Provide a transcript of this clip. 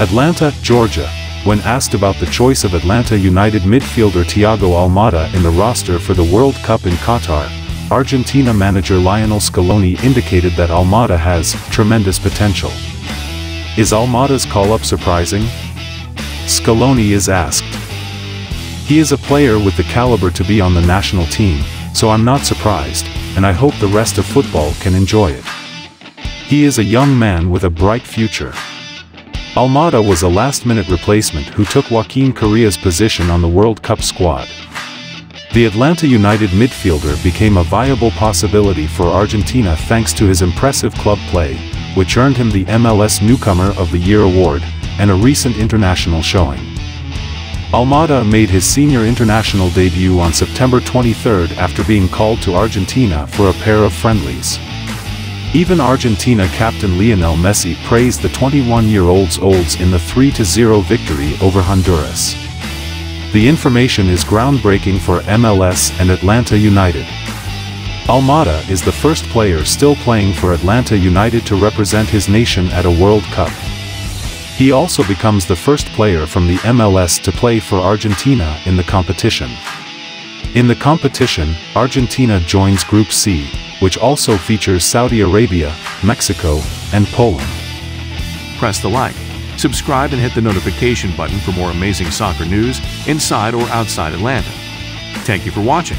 Atlanta, Georgia. When asked about the choice of Atlanta United midfielder Thiago Almada in the roster for the World Cup in Qatar, Argentina manager Lionel Scaloni indicated that Almada has tremendous potential. Is Almada's call-up surprising? Scaloni is asked. He is a player with the caliber to be on the national team, so I'm not surprised, and I hope the rest of football can enjoy it. He is a young man with a bright future. Almada was a last-minute replacement who took Joaquin Correa's position on the World Cup squad. The Atlanta United midfielder became a viable possibility for Argentina thanks to his impressive club play, which earned him the MLS Newcomer of the Year award, and a recent international showing. Almada made his senior international debut on September 23 after being called to Argentina for a pair of friendlies. Even Argentina captain Lionel Messi praised the 21-year-old's olds in the 3-0 victory over Honduras. The information is groundbreaking for MLS and Atlanta United. Almada is the first player still playing for Atlanta United to represent his nation at a World Cup. He also becomes the first player from the MLS to play for Argentina in the competition. In the competition, Argentina joins Group C, which also features Saudi Arabia, Mexico, and Poland. Press the like, subscribe and hit the notification button for more amazing soccer news inside or outside Atlanta. Thank you for watching.